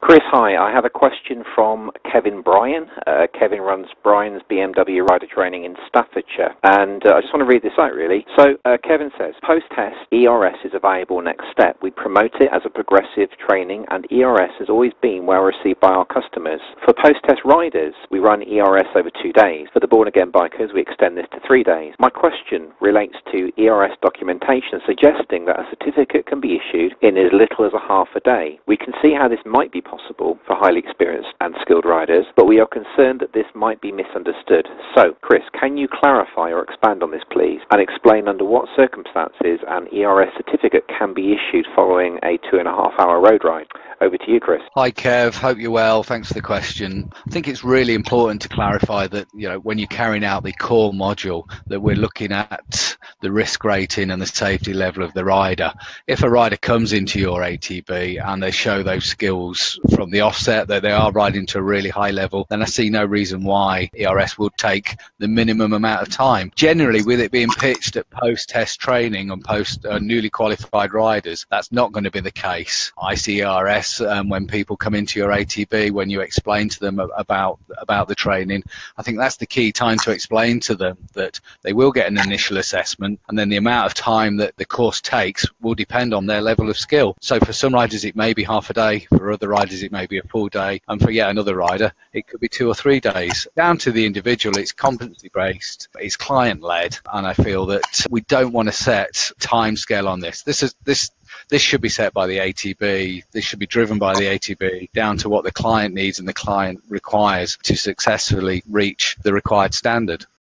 Chris, hi. I have a question from Kevin Bryan. Uh, Kevin runs Bryan's BMW rider training in Staffordshire, and uh, I just want to read this out really. So, uh, Kevin says, post-test ERS is a valuable next step. We promote it as a progressive training, and ERS has always been well received by our customers. For post-test riders, we run ERS over two days. For the born-again bikers, we extend this to three days. My question relates to ERS documentation, suggesting that a certificate can be issued in as little as a half a day. We can see how this might be possible for highly experienced and skilled riders, but we are concerned that this might be misunderstood. So, Chris, can you clarify or expand on this, please, and explain under what circumstances an ERS certificate can be issued following a two and a half hour road ride? Over to you, Chris. Hi, Kev. Hope you're well. Thanks for the question. I think it's really important to clarify that you know when you're carrying out the core module that we're looking at the risk rating and the safety level of the rider. If a rider comes into your ATB and they show those skills from the offset that they are riding to a really high level, then I see no reason why ERS would take the minimum amount of time. Generally, with it being pitched at post-test training and post uh, newly qualified riders, that's not going to be the case. I see ERS um, when people come into your ATB when you explain to them about about the training. I think that's the key time to explain to them that they will get an initial assessment, and then the amount of time that the course takes will depend on their level of skill. So for some riders it may be half a day, for other riders it may be a full day, and for yet another rider it could be two or three days. Down to the individual, it's competency based, it's client led, and I feel that we don't want to set time scale on this. This is this this should be set by the ATB. This should be driven by the ATB down to what the client needs and the client requires to successfully reach the required standard.